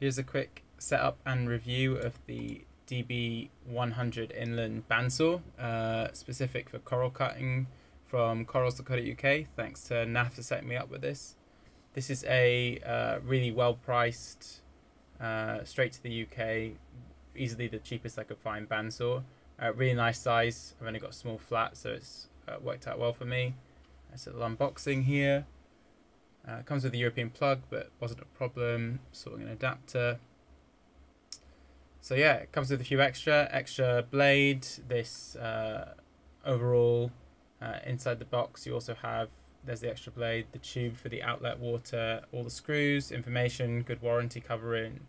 Here's a quick setup and review of the DB100 inland bandsaw, uh, specific for coral cutting from coralz.co.uk. Thanks to Nath for setting me up with this. This is a uh, really well priced, uh, straight to the UK, easily the cheapest I could find bandsaw. Uh, really nice size. I've only got a small flat, so it's uh, worked out well for me. Nice little unboxing here. Uh, comes with a European plug, but wasn't a problem. Sorting an adapter. So yeah, it comes with a few extra, extra blade. This uh, overall uh, inside the box, you also have there's the extra blade, the tube for the outlet water, all the screws, information, good warranty covering,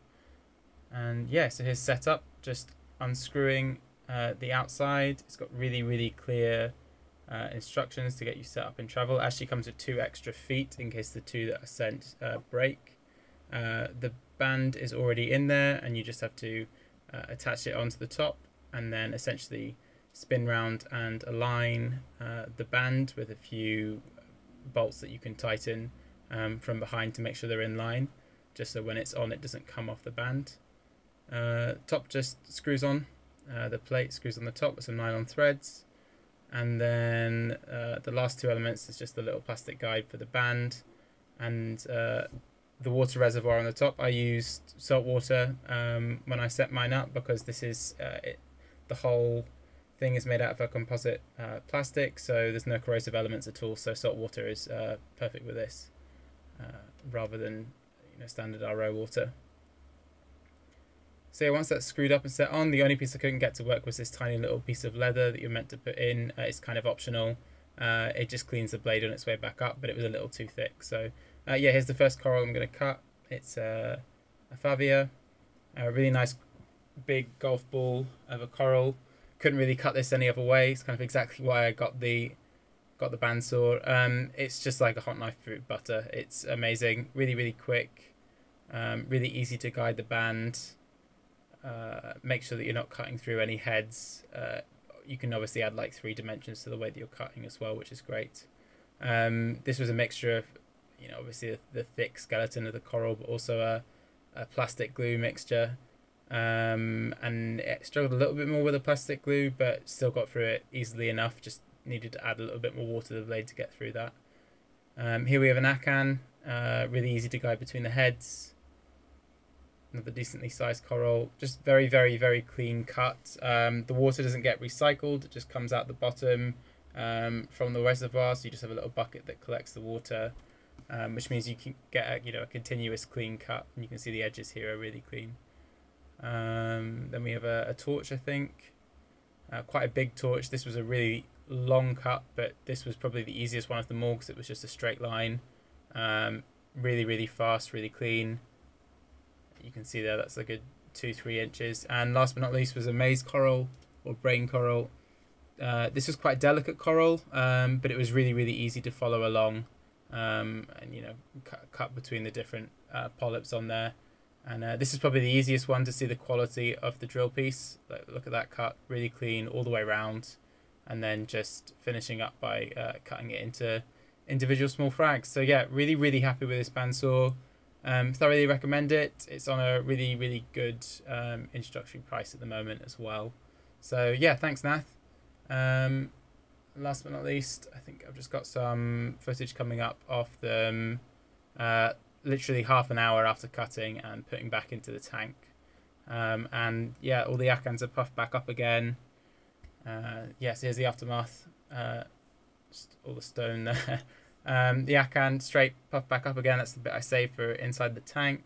and yeah. So here's setup. Just unscrewing uh, the outside. It's got really really clear uh, instructions to get you set up in travel. Actually comes with two extra feet in case the two that are sent uh, break. Uh, the band is already in there and you just have to uh, attach it onto the top and then essentially spin round and align uh, the band with a few bolts that you can tighten um, from behind to make sure they're in line just so when it's on it doesn't come off the band. Uh, top just screws on, the plate screws on the top with some nylon threads and then uh, the last two elements is just the little plastic guide for the band. And uh, the water reservoir on the top I used salt water um, when I set mine up because this is uh, it, the whole thing is made out of a composite uh, plastic so there's no corrosive elements at all. So salt water is uh, perfect with this uh, rather than you know standard RO water so once that's screwed up and set on, the only piece I couldn't get to work was this tiny little piece of leather that you're meant to put in. Uh, it's kind of optional. Uh, it just cleans the blade on its way back up, but it was a little too thick. So uh, yeah, here's the first coral I'm going to cut. It's uh, a Favia, a really nice big golf ball of a coral. Couldn't really cut this any other way. It's kind of exactly why I got the got the bandsaw. Um, it's just like a hot knife through butter. It's amazing, really really quick, um, really easy to guide the band. Uh, make sure that you're not cutting through any heads. Uh, you can obviously add like three dimensions to the way that you're cutting as well, which is great. Um, this was a mixture of, you know, obviously the, the thick skeleton of the coral, but also a, a plastic glue mixture. Um, and it struggled a little bit more with the plastic glue, but still got through it easily enough. Just needed to add a little bit more water to the blade to get through that. Um, here we have an acan, uh, really easy to guide between the heads another decently sized coral. Just very very very clean cut. Um, the water doesn't get recycled. It just comes out the bottom um, from the reservoir. So you just have a little bucket that collects the water um, which means you can get a, you know a continuous clean cut. And you can see the edges here are really clean. Um, then we have a, a torch I think. Uh, quite a big torch. This was a really long cut but this was probably the easiest one of them all because it was just a straight line. Um, really really fast really clean you can see there that's a good two three inches. And last but not least was a maze coral or brain coral. Uh, this was quite delicate coral um, but it was really really easy to follow along um, and you know cut, cut between the different uh, polyps on there. And uh, this is probably the easiest one to see the quality of the drill piece. Like, look at that cut really clean all the way around and then just finishing up by uh, cutting it into individual small frags. So yeah really really happy with this bandsaw um, thoroughly recommend it. It's on a really, really good um, introductory price at the moment as well. So yeah, thanks Nath. Um, last but not least, I think I've just got some footage coming up of them uh, literally half an hour after cutting and putting back into the tank. Um, and yeah, all the acans are puffed back up again. Uh, yes, here's the aftermath. Uh, all the stone there. Um, the Acan straight puff back up again. That's the bit I saved for inside the tank.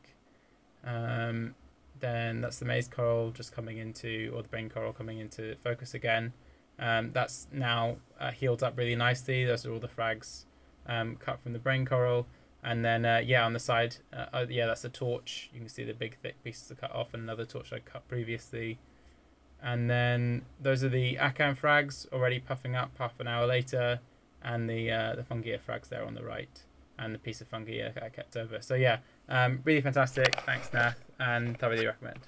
Um, then that's the maze coral just coming into, or the brain coral coming into focus again. Um, that's now uh, healed up really nicely. Those are all the frags um, cut from the brain coral. And then, uh, yeah, on the side, uh, oh, yeah, that's a torch. You can see the big thick pieces are cut off, and another torch I cut previously. And then those are the Acan frags already puffing up half an hour later and the uh, the fungia frags there on the right, and the piece of fungia I kept over. So yeah, um, really fantastic. Thanks, Nath, and thoroughly recommend.